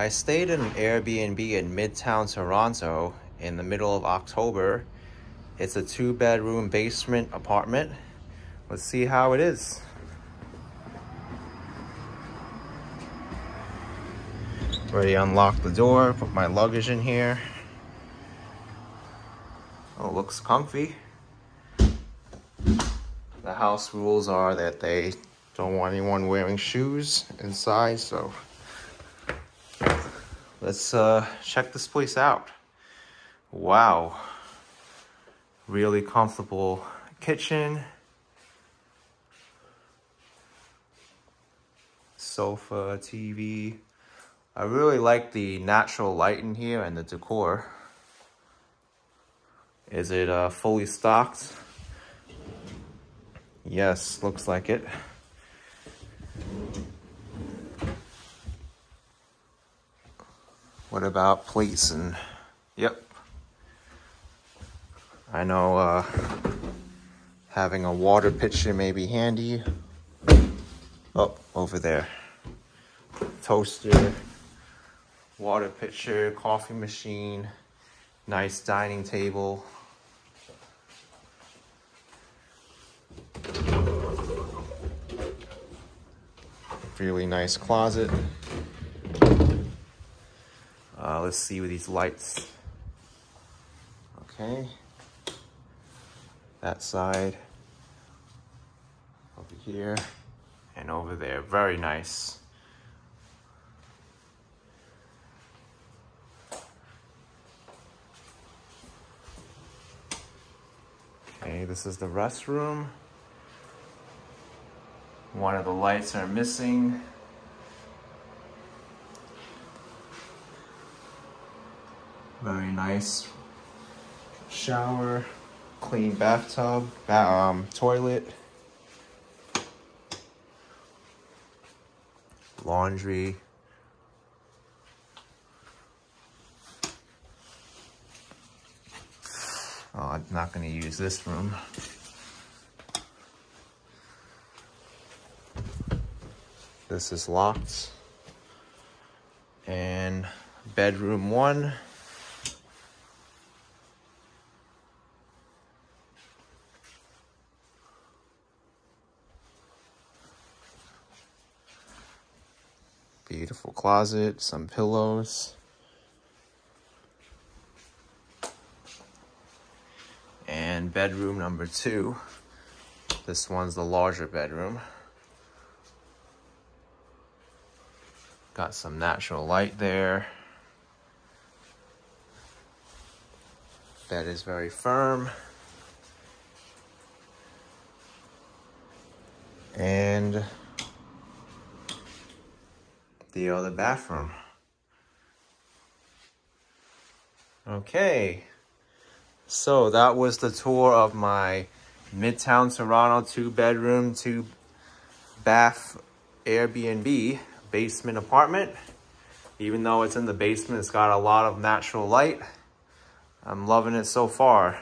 I stayed in an Airbnb in Midtown Toronto in the middle of October. It's a two bedroom basement apartment. Let's see how it is. Already unlocked the door, put my luggage in here. Oh, looks comfy. The house rules are that they don't want anyone wearing shoes inside, so let's uh, check this place out. Wow. Really comfortable kitchen. Sofa, TV. I really like the natural light in here and the decor. Is it uh, fully stocked? Yes, looks like it. What about plates and, yep. I know uh, having a water pitcher may be handy. Oh, over there. Toaster, water pitcher, coffee machine, nice dining table. Really nice closet. Uh, let's see with these lights. Okay. That side. Over here. And over there. Very nice. Okay, this is the restroom. One of the lights are missing. Very nice shower, clean bathtub, um, toilet, laundry. Oh, I'm not going to use this room. This is locked. And bedroom one. Beautiful closet, some pillows. And bedroom number two. This one's the larger bedroom. Got some natural light there. Bed is very firm. And the other bathroom. Okay, so that was the tour of my Midtown Toronto two bedroom, two bath Airbnb basement apartment. Even though it's in the basement, it's got a lot of natural light. I'm loving it so far.